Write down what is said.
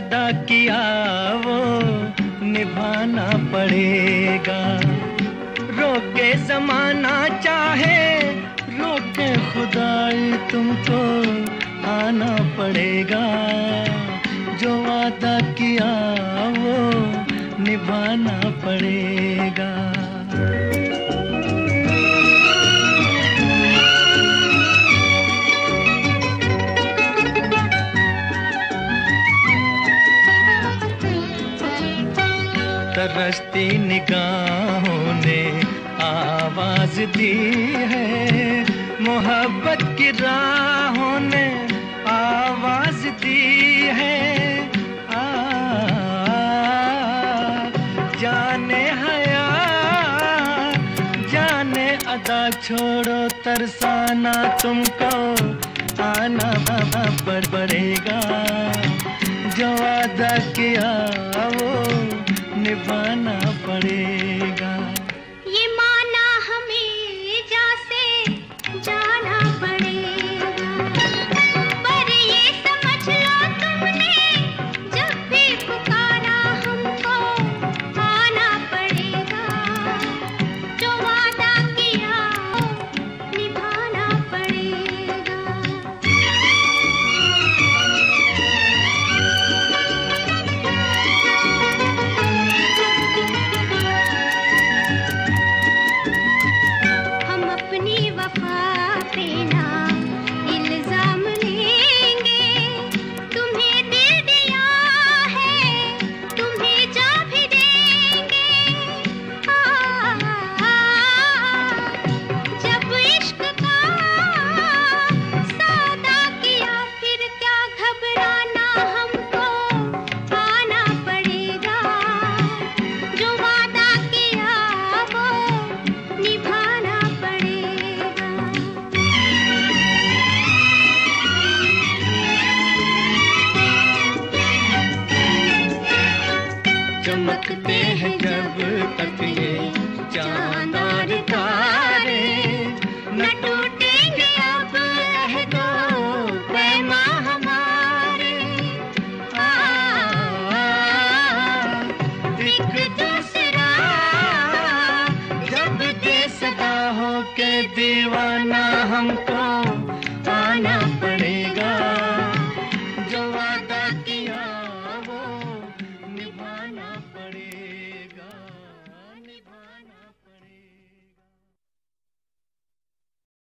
वादा किया वो निभाना पड़ेगा। रोके जमाना, चाहे रोके खुदा तुमको आना पड़ेगा। जो वादा किया वो निभाना पड़ेगा। तरसती निगाहों ने आवाज़ दी है। मोहब्बत की राहों ने आवाज़ दी है। आ, जाने हया जाने अदा छोड़ो तरसाना तुमको। आना पड़ पड़ेगा। जो वादा किया निभाना पड़ेगा चमकते हैं जब तक ये चांदार तारे न टूटेंगे अब दो पैमा हमारे। आ, एक दूसरा जब दे सदा हो के दीवाना हमको